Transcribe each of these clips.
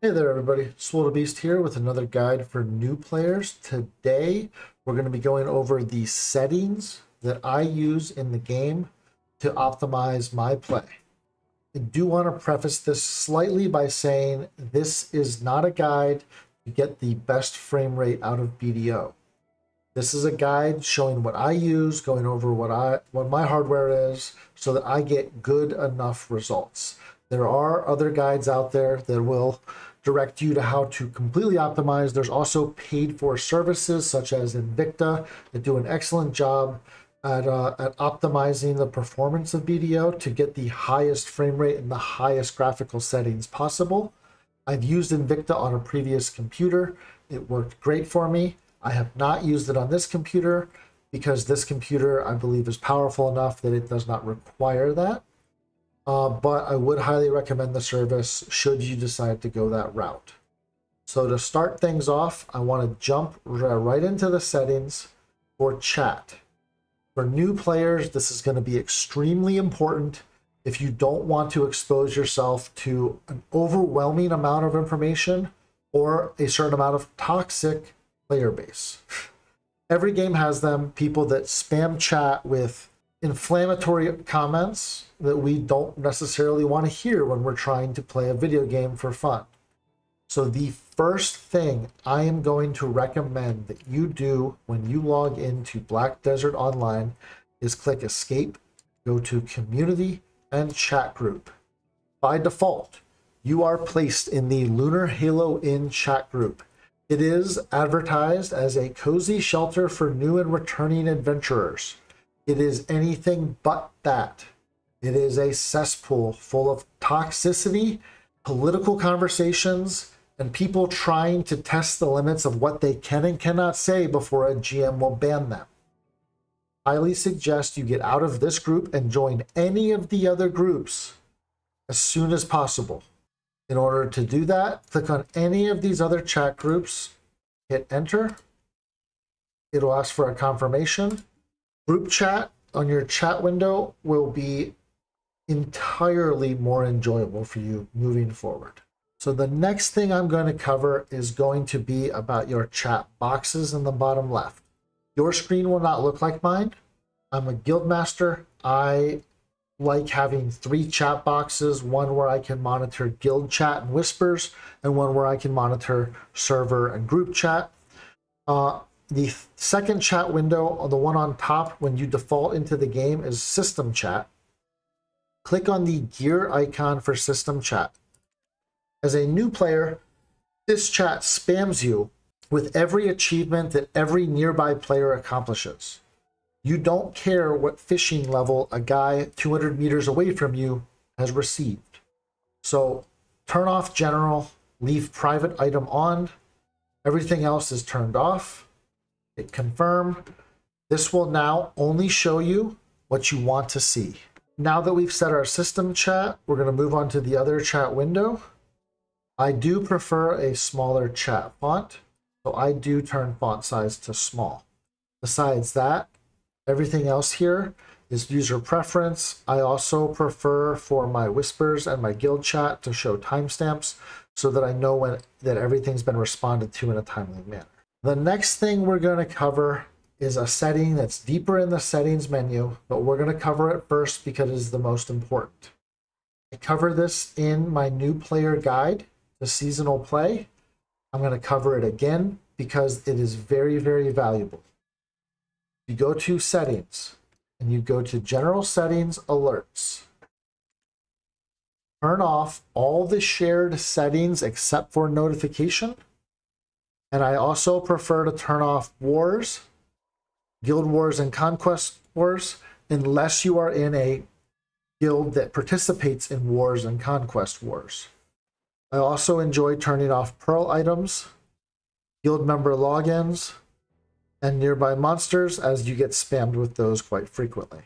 Hey there everybody, Swoledabeast here with another guide for new players. Today we're going to be going over the settings that I use in the game to optimize my play. I do want to preface this slightly by saying this is not a guide to get the best frame rate out of BDO. This is a guide showing what I use, going over what I what my hardware is so that I get good enough results. There are other guides out there that will direct you to how to completely optimize. There's also paid for services such as Invicta that do an excellent job at, uh, at optimizing the performance of BDO to get the highest frame rate and the highest graphical settings possible. I've used Invicta on a previous computer. It worked great for me. I have not used it on this computer because this computer, I believe, is powerful enough that it does not require that. Uh, but I would highly recommend the service should you decide to go that route. So to start things off, I want to jump right into the settings for chat. For new players, this is going to be extremely important if you don't want to expose yourself to an overwhelming amount of information or a certain amount of toxic player base. Every game has them, people that spam chat with inflammatory comments that we don't necessarily want to hear when we're trying to play a video game for fun. So the first thing I am going to recommend that you do when you log into Black Desert Online is click escape, go to community and chat group. By default, you are placed in the Lunar Halo Inn chat group. It is advertised as a cozy shelter for new and returning adventurers. It is anything but that. It is a cesspool full of toxicity, political conversations, and people trying to test the limits of what they can and cannot say before a GM will ban them. Highly suggest you get out of this group and join any of the other groups as soon as possible. In order to do that, click on any of these other chat groups, hit enter. It'll ask for a confirmation Group chat on your chat window will be entirely more enjoyable for you moving forward. So the next thing I'm going to cover is going to be about your chat boxes in the bottom left. Your screen will not look like mine. I'm a guild master. I like having three chat boxes, one where I can monitor guild chat and whispers, and one where I can monitor server and group chat. Uh, the second chat window, the one on top when you default into the game is system chat. Click on the gear icon for system chat. As a new player, this chat spams you with every achievement that every nearby player accomplishes. You don't care what fishing level a guy 200 meters away from you has received. So turn off general, leave private item on. Everything else is turned off hit confirm. This will now only show you what you want to see. Now that we've set our system chat, we're going to move on to the other chat window. I do prefer a smaller chat font, so I do turn font size to small. Besides that, everything else here is user preference. I also prefer for my whispers and my guild chat to show timestamps so that I know when that everything's been responded to in a timely manner. The next thing we're going to cover is a setting that's deeper in the settings menu, but we're going to cover it first because it is the most important. I cover this in my new player guide to seasonal play. I'm going to cover it again because it is very, very valuable. You go to settings and you go to general settings alerts. Turn off all the shared settings except for notification and I also prefer to turn off wars, guild wars and conquest wars, unless you are in a guild that participates in wars and conquest wars. I also enjoy turning off pearl items, guild member logins, and nearby monsters as you get spammed with those quite frequently.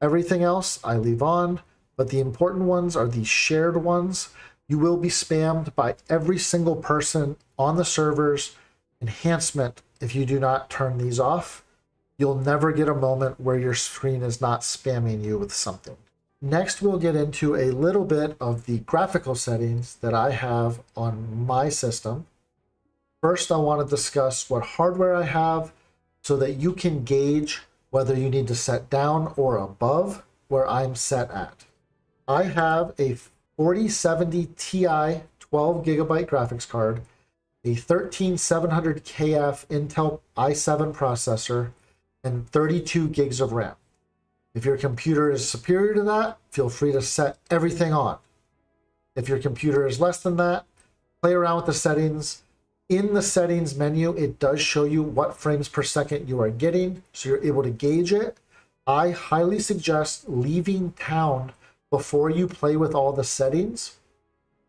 Everything else I leave on, but the important ones are the shared ones you will be spammed by every single person on the server's enhancement if you do not turn these off. You'll never get a moment where your screen is not spamming you with something. Next, we'll get into a little bit of the graphical settings that I have on my system. First, I want to discuss what hardware I have so that you can gauge whether you need to set down or above where I'm set at. I have a 4070 Ti 12 gigabyte graphics card, a 13700KF Intel i7 processor, and 32 gigs of RAM. If your computer is superior to that, feel free to set everything on. If your computer is less than that, play around with the settings. In the settings menu, it does show you what frames per second you are getting, so you're able to gauge it. I highly suggest leaving town before you play with all the settings.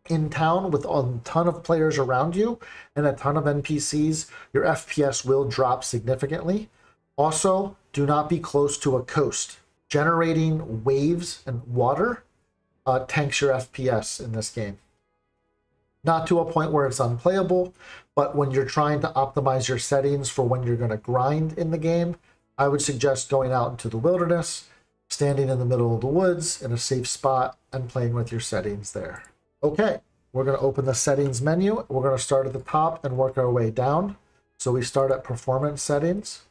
In town with a ton of players around you and a ton of NPCs, your FPS will drop significantly. Also, do not be close to a coast generating waves and water uh, tanks your FPS in this game. Not to a point where it's unplayable, but when you're trying to optimize your settings for when you're going to grind in the game, I would suggest going out into the wilderness, standing in the middle of the woods in a safe spot, and playing with your settings there. Okay, we're going to open the settings menu. We're going to start at the top and work our way down. So we start at performance settings.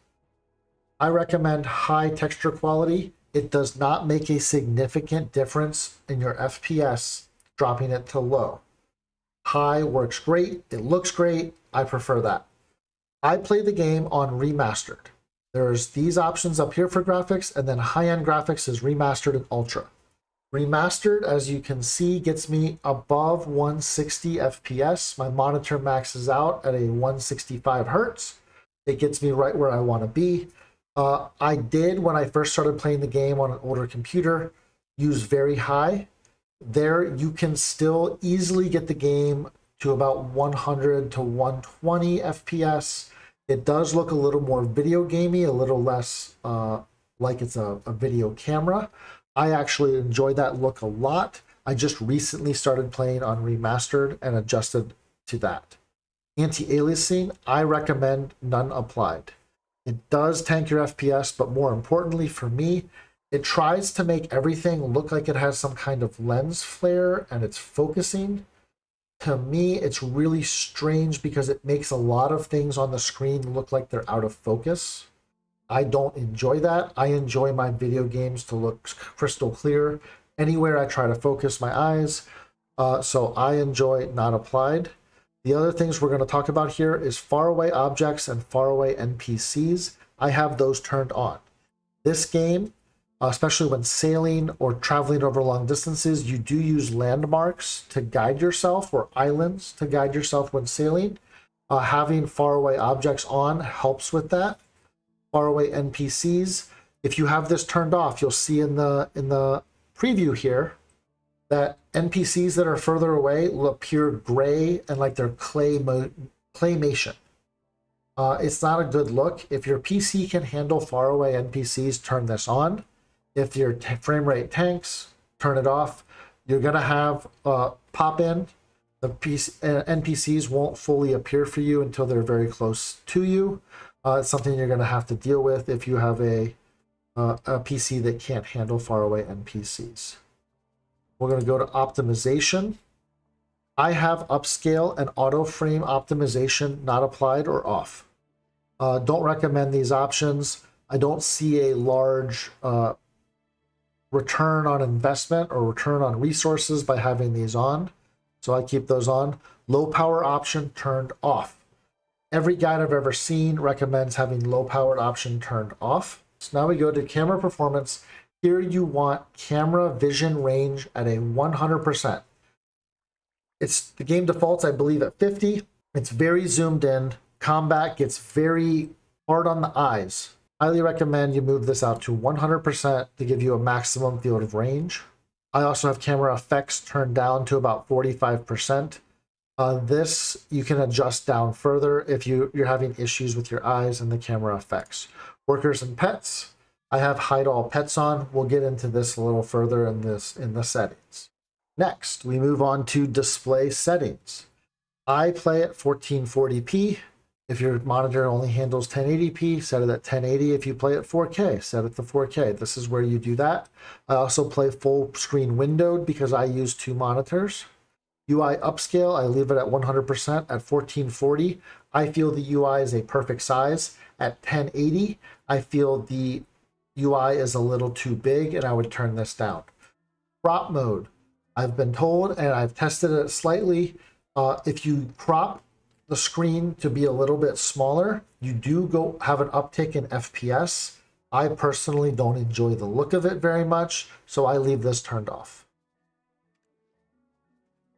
I recommend high texture quality it does not make a significant difference in your FPS dropping it to low. High works great. It looks great. I prefer that. I play the game on remastered. There's these options up here for graphics, and then high-end graphics is remastered and ultra. Remastered, as you can see, gets me above 160 FPS. My monitor maxes out at a 165 hertz. It gets me right where I want to be. Uh, I did when I first started playing the game on an older computer use very high. There you can still easily get the game to about 100 to 120 FPS. It does look a little more video gamey, a little less uh, like it's a, a video camera. I actually enjoy that look a lot. I just recently started playing on remastered and adjusted to that. Anti-aliasing, I recommend none applied. It does tank your FPS, but more importantly for me, it tries to make everything look like it has some kind of lens flare and it's focusing. To me, it's really strange because it makes a lot of things on the screen look like they're out of focus. I don't enjoy that. I enjoy my video games to look crystal clear. Anywhere I try to focus my eyes. Uh, so I enjoy not applied. The other things we're going to talk about here is faraway objects and faraway NPCs. I have those turned on. This game, especially when sailing or traveling over long distances, you do use landmarks to guide yourself or islands to guide yourself when sailing. Uh, having faraway objects on helps with that. Faraway NPCs. If you have this turned off, you'll see in the in the preview here that NPCs that are further away will appear gray and like they're clay claymation. Uh, it's not a good look. If your PC can handle faraway NPCs, turn this on. If your frame rate tanks, turn it off. You're gonna have uh, pop in. The PC, NPCs won't fully appear for you until they're very close to you. Uh, it's something you're gonna have to deal with if you have a a PC that can't handle faraway NPCs. We're going to go to optimization. I have upscale and auto frame optimization not applied or off. Uh, don't recommend these options. I don't see a large uh, return on investment or return on resources by having these on. So I keep those on. Low power option turned off. Every guide I've ever seen recommends having low powered option turned off. So now we go to camera performance here you want camera vision range at a 100%. It's the game defaults, I believe, at 50. It's very zoomed in. Combat gets very hard on the eyes. Highly recommend you move this out to 100% to give you a maximum field of range. I also have camera effects turned down to about 45%. Uh, this you can adjust down further if you, you're having issues with your eyes and the camera effects. Workers and pets, I have hide all pets on. We'll get into this a little further in this in the settings. Next, we move on to display settings. I play at 1440p. If your monitor only handles 1080p, set it at 1080. If you play at 4K, set it to 4K. This is where you do that. I also play full screen windowed because I use two monitors. UI upscale, I leave it at 100% at 1440. I feel the UI is a perfect size. At 1080, I feel the UI is a little too big and I would turn this down. Crop mode, I've been told and I've tested it slightly. Uh, if you crop the screen to be a little bit smaller, you do go have an uptick in FPS. I personally don't enjoy the look of it very much, so I leave this turned off.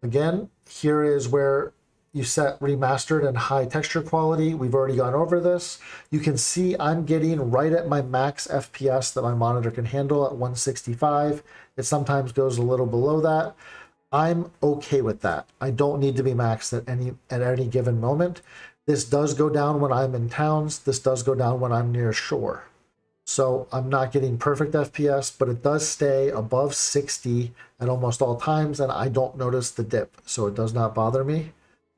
Again, here is where you set remastered and high texture quality. We've already gone over this. You can see I'm getting right at my max FPS that my monitor can handle at 165. It sometimes goes a little below that. I'm okay with that. I don't need to be maxed at any at any given moment. This does go down when I'm in towns. This does go down when I'm near shore. So I'm not getting perfect FPS, but it does stay above 60 at almost all times, and I don't notice the dip, so it does not bother me.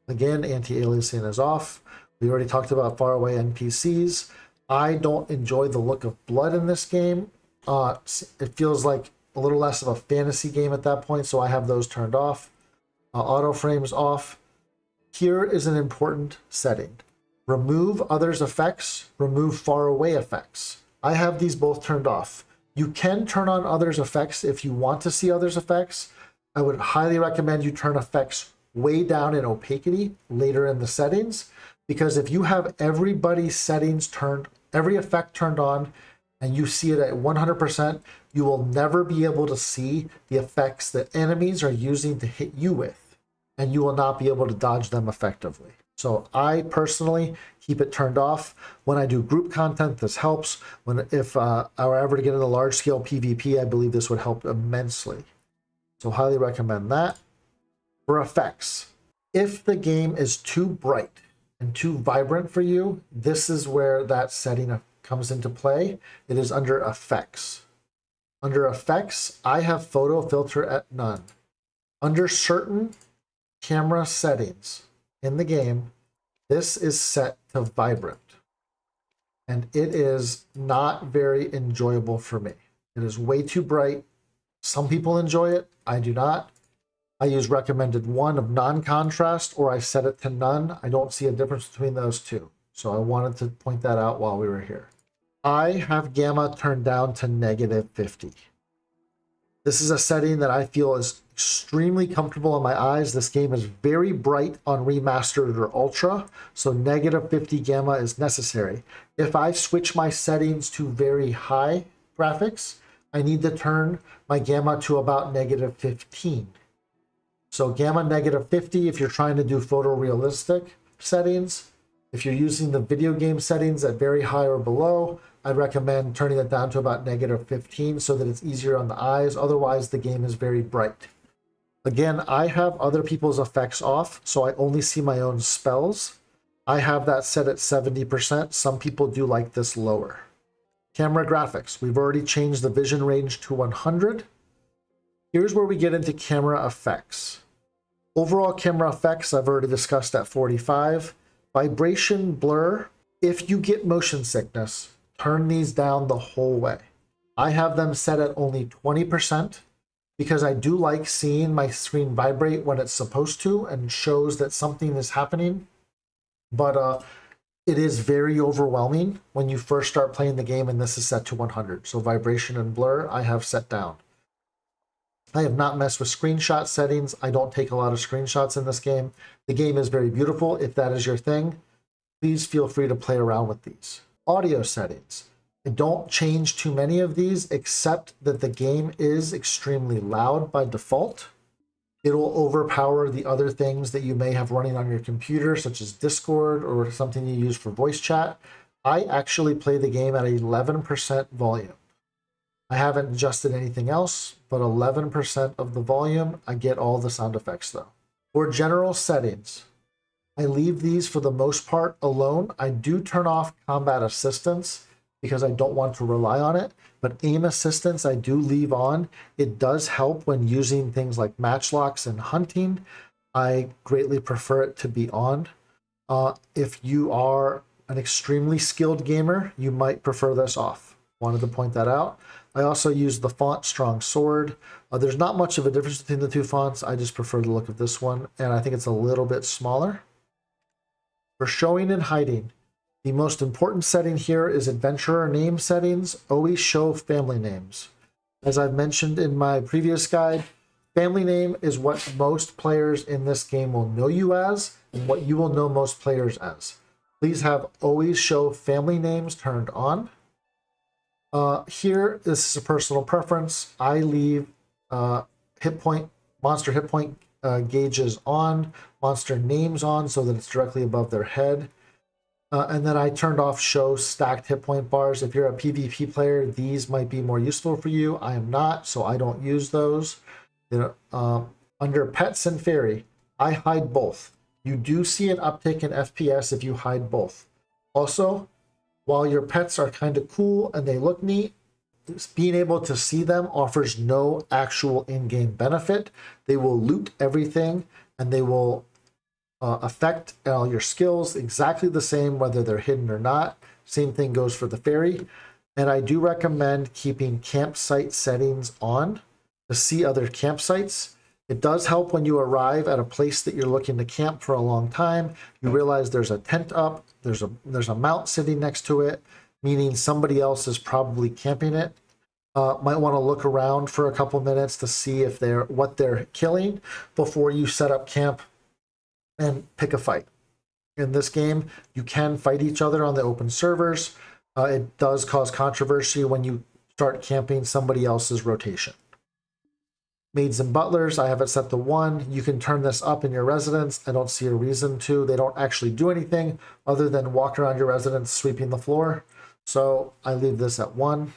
Again, anti-aliasing is off. We already talked about faraway NPCs. I don't enjoy the look of blood in this game. Uh, it feels like a little less of a fantasy game at that point, so I have those turned off. Uh, auto frames off. Here is an important setting. Remove others' effects, remove far away effects. I have these both turned off. You can turn on others' effects if you want to see others' effects. I would highly recommend you turn effects way down in opacity later in the settings because if you have everybody's settings turned, every effect turned on, and you see it at 100%, you will never be able to see the effects that enemies are using to hit you with, and you will not be able to dodge them effectively. So I personally keep it turned off. When I do group content, this helps. When if uh, I were ever to get into large scale PvP, I believe this would help immensely. So highly recommend that. For effects, if the game is too bright and too vibrant for you, this is where that setting comes into play. It is under effects. Under effects, I have photo filter at none. Under certain camera settings in the game, this is set to vibrant. And it is not very enjoyable for me. It is way too bright. Some people enjoy it. I do not. I use recommended one of non-contrast or I set it to none. I don't see a difference between those two. So I wanted to point that out while we were here. I have gamma turned down to negative 50. This is a setting that I feel is extremely comfortable in my eyes. This game is very bright on remastered or ultra, so negative 50 gamma is necessary. If I switch my settings to very high graphics, I need to turn my gamma to about negative 15. So gamma negative 50 if you're trying to do photorealistic settings. If you're using the video game settings at very high or below, I'd recommend turning it down to about negative 15 so that it's easier on the eyes. Otherwise, the game is very bright. Again, I have other people's effects off, so I only see my own spells. I have that set at 70%. Some people do like this lower. Camera graphics. We've already changed the vision range to 100. Here's where we get into camera effects. Overall camera effects, I've already discussed at 45. Vibration blur, if you get motion sickness, turn these down the whole way. I have them set at only 20% because I do like seeing my screen vibrate when it's supposed to and shows that something is happening. But uh, it is very overwhelming when you first start playing the game and this is set to 100. So vibration and blur I have set down. I have not messed with screenshot settings. I don't take a lot of screenshots in this game. The game is very beautiful. If that is your thing, please feel free to play around with these. Audio settings. I don't change too many of these except that the game is extremely loud by default. It will overpower the other things that you may have running on your computer, such as Discord or something you use for voice chat. I actually play the game at 11% volume. I haven't adjusted anything else, but 11% of the volume, I get all the sound effects though. For general settings, I leave these for the most part alone. I do turn off combat assistance because I don't want to rely on it, but aim assistance I do leave on. It does help when using things like matchlocks and hunting. I greatly prefer it to be on. Uh, if you are an extremely skilled gamer, you might prefer this off. Wanted to point that out. I also use the font Strong Sword. Uh, there's not much of a difference between the two fonts. I just prefer the look of this one, and I think it's a little bit smaller. For showing and hiding, the most important setting here is adventurer name settings. Always show family names. As I've mentioned in my previous guide, family name is what most players in this game will know you as and what you will know most players as. Please have always show family names turned on. Uh, here, this is a personal preference. I leave uh, hit point, monster hit point uh, gauges on, monster names on so that it's directly above their head. Uh, and then I turned off show stacked hit point bars. If you're a PvP player, these might be more useful for you. I am not, so I don't use those. Um, under pets and fairy, I hide both. You do see an uptick in FPS if you hide both. Also, while your pets are kind of cool and they look neat, being able to see them offers no actual in-game benefit. They will loot everything and they will uh, affect all your skills exactly the same whether they're hidden or not. Same thing goes for the fairy. And I do recommend keeping campsite settings on to see other campsites. It does help when you arrive at a place that you're looking to camp for a long time. You realize there's a tent up, there's a there's a mount sitting next to it, meaning somebody else is probably camping it. Uh, might want to look around for a couple minutes to see if they're what they're killing before you set up camp and pick a fight. In this game, you can fight each other on the open servers. Uh, it does cause controversy when you start camping somebody else's rotation. Maids and butlers, I have it set to one. You can turn this up in your residence. I don't see a reason to. They don't actually do anything other than walk around your residence sweeping the floor. So I leave this at one.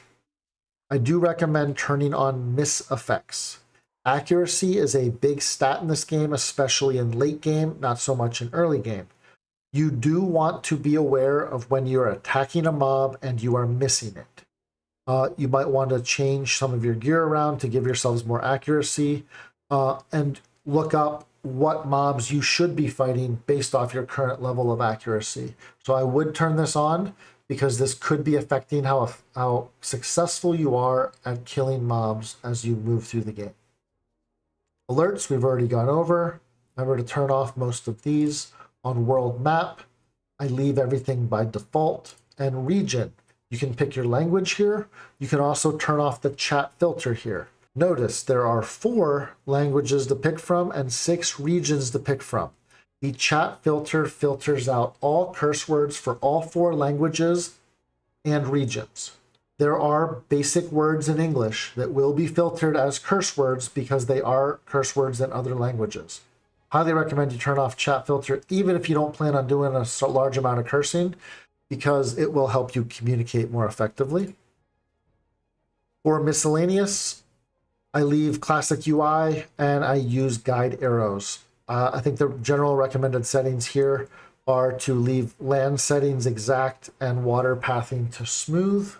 I do recommend turning on miss effects. Accuracy is a big stat in this game, especially in late game, not so much in early game. You do want to be aware of when you're attacking a mob and you are missing it. Uh, you might want to change some of your gear around to give yourselves more accuracy uh, and look up what mobs you should be fighting based off your current level of accuracy. So I would turn this on because this could be affecting how, how successful you are at killing mobs as you move through the game. Alerts, we've already gone over. Remember to turn off most of these. On world map, I leave everything by default. And region, you can pick your language here. You can also turn off the chat filter here. Notice there are four languages to pick from and six regions to pick from. The chat filter filters out all curse words for all four languages and regions there are basic words in English that will be filtered as curse words because they are curse words in other languages. Highly recommend you turn off chat filter even if you don't plan on doing a large amount of cursing because it will help you communicate more effectively. For miscellaneous, I leave classic UI and I use guide arrows. Uh, I think the general recommended settings here are to leave land settings exact and water pathing to smooth.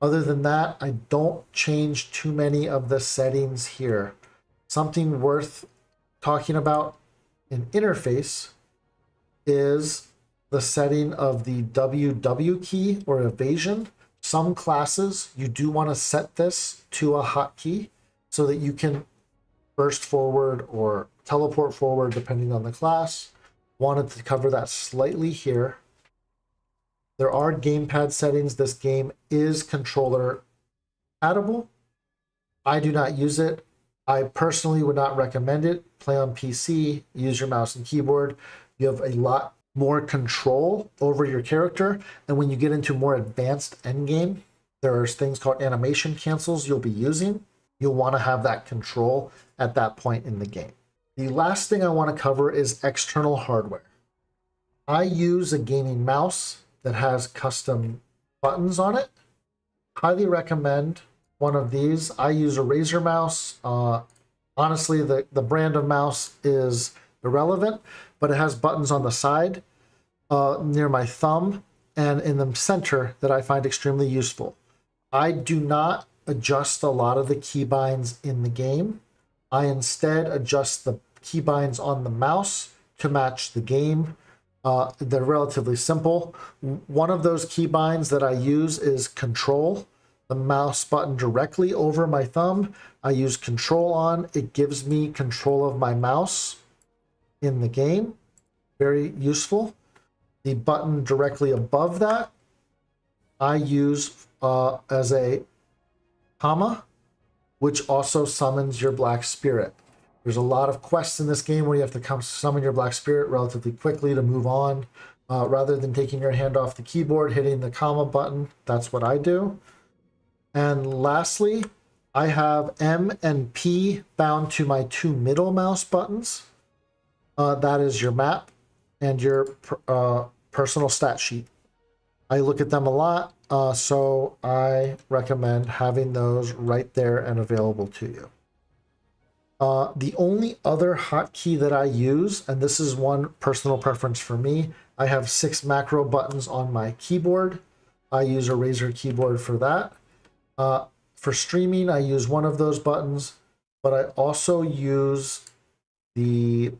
Other than that, I don't change too many of the settings here. Something worth talking about in interface is the setting of the WW key or evasion. Some classes, you do want to set this to a hotkey so that you can burst forward or teleport forward depending on the class. Wanted to cover that slightly here. There are gamepad settings. This game is controller compatible. I do not use it. I personally would not recommend it. Play on PC, use your mouse and keyboard. You have a lot more control over your character. And when you get into more advanced endgame, there are things called animation cancels you'll be using. You'll want to have that control at that point in the game. The last thing I want to cover is external hardware. I use a gaming mouse that has custom buttons on it. Highly recommend one of these. I use a Razer mouse. Uh, honestly, the, the brand of mouse is irrelevant, but it has buttons on the side uh, near my thumb and in the center that I find extremely useful. I do not adjust a lot of the keybinds in the game. I instead adjust the keybinds on the mouse to match the game Uh, they're relatively simple. One of those keybinds that I use is control, the mouse button directly over my thumb. I use control on. It gives me control of my mouse in the game. Very useful. The button directly above that, I use uh, as a comma, which also summons your black spirit. There's a lot of quests in this game where you have to come summon your black spirit relatively quickly to move on. Uh, rather than taking your hand off the keyboard, hitting the comma button, that's what I do. And lastly, I have M and P bound to my two middle mouse buttons. Uh, that is your map and your uh, personal stat sheet. I look at them a lot, uh, so I recommend having those right there and available to you. Uh, the only other hotkey that I use, and this is one personal preference for me, I have six macro buttons on my keyboard. I use a Razer keyboard for that. Uh, for streaming, I use one of those buttons, but I also use the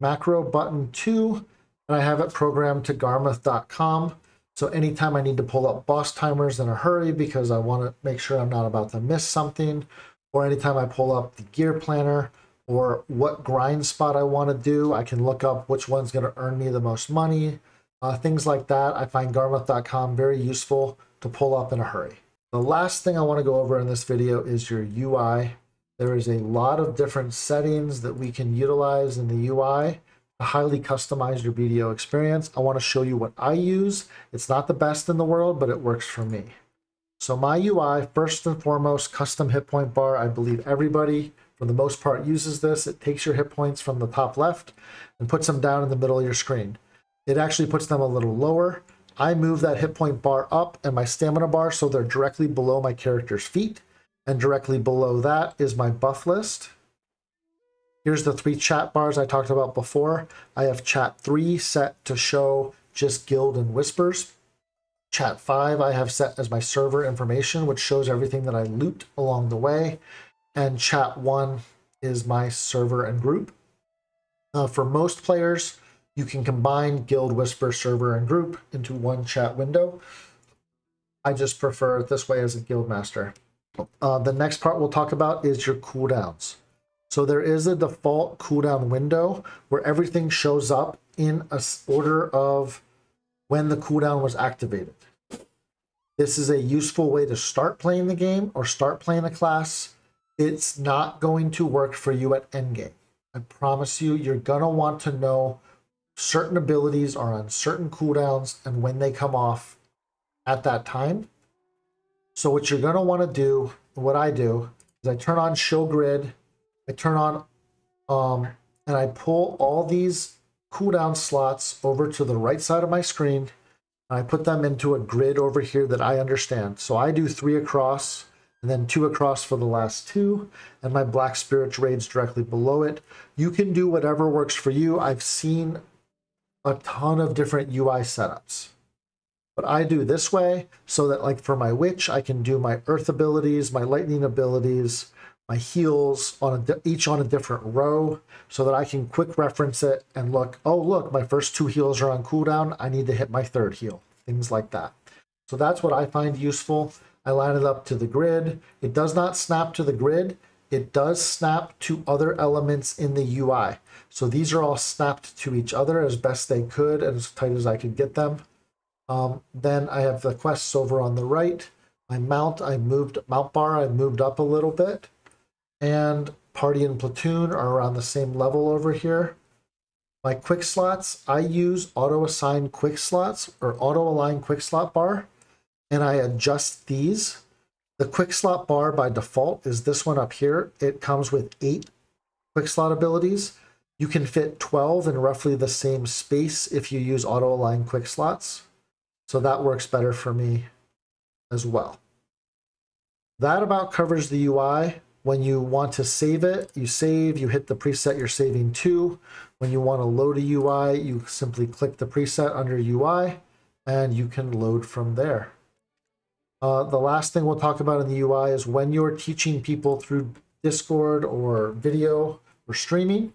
macro button 2, and I have it programmed to garmoth.com. So anytime I need to pull up boss timers in a hurry because I want to make sure I'm not about to miss something, or anytime I pull up the gear planner or what grind spot I want to do, I can look up which one's going to earn me the most money. Uh, things like that. I find garmoth.com very useful to pull up in a hurry. The last thing I want to go over in this video is your UI. There is a lot of different settings that we can utilize in the UI to highly customize your video experience. I want to show you what I use. It's not the best in the world, but it works for me. So my UI, first and foremost, custom hit point bar. I believe everybody, for the most part, uses this. It takes your hit points from the top left and puts them down in the middle of your screen. It actually puts them a little lower. I move that hit point bar up and my stamina bar so they're directly below my character's feet. And directly below that is my buff list. Here's the three chat bars I talked about before. I have chat 3 set to show just guild and whispers. Chat 5 I have set as my server information, which shows everything that I loot along the way. And chat 1 is my server and group. Uh, for most players, you can combine Guild Whisper server and group into one chat window. I just prefer it this way as a guild master. Uh, the next part we'll talk about is your cooldowns. So there is a default cooldown window where everything shows up in a order of when the cooldown was activated. This is a useful way to start playing the game or start playing a class. It's not going to work for you at endgame. I promise you, you're going to want to know certain abilities are on certain cooldowns and when they come off at that time. So what you're going to want to do, what I do, is I turn on show grid, I turn on, um, and I pull all these cooldown slots over to the right side of my screen. I put them into a grid over here that I understand. So I do three across and then two across for the last two, and my Black Spirit raids directly below it. You can do whatever works for you. I've seen a ton of different UI setups. But I do this way so that like for my witch, I can do my earth abilities, my lightning abilities, my heals on a, each on a different row so that I can quick reference it and look, oh, look, my first two heals are on cooldown. I need to hit my third heal, things like that. So that's what I find useful. I line it up to the grid. It does not snap to the grid. It does snap to other elements in the UI. So these are all snapped to each other as best they could and as tight as I could get them. Um, then I have the quests over on the right. My mount, I moved, mount bar, I moved up a little bit and party and platoon are around the same level over here. My quick slots, I use auto assign quick slots or auto align quick slot bar, and I adjust these. The quick slot bar by default is this one up here. It comes with eight quick slot abilities. You can fit 12 in roughly the same space if you use auto align quick slots. So that works better for me as well. That about covers the UI. When you want to save it, you save, you hit the preset you're saving to. When you want to load a UI, you simply click the preset under UI and you can load from there. Uh, the last thing we'll talk about in the UI is when you're teaching people through Discord or video or streaming,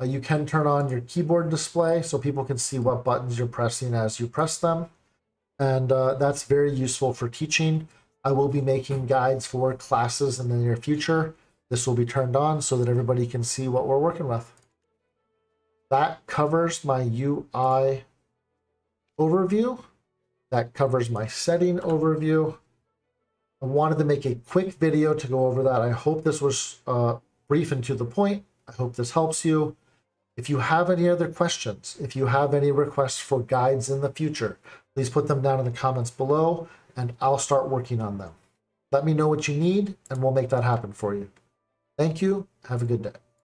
Uh, you can turn on your keyboard display so people can see what buttons you're pressing as you press them. And uh, that's very useful for teaching. I will be making guides for classes in the near future. This will be turned on so that everybody can see what we're working with. That covers my UI overview. That covers my setting overview. I wanted to make a quick video to go over that. I hope this was uh, brief and to the point. I hope this helps you. If you have any other questions, if you have any requests for guides in the future, please put them down in the comments below and I'll start working on them. Let me know what you need and we'll make that happen for you. Thank you. Have a good day.